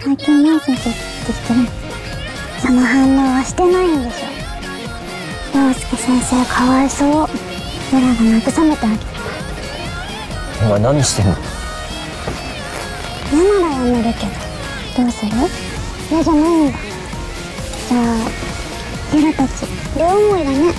最近何先生って言ってるその反応はしてないんでしょ陽介先生かわいそう。ユラが慰めてあげるお前何して。んの嫌ならやめるけどどうする？嫌じゃないんだ。じゃあユラたち両思いだね。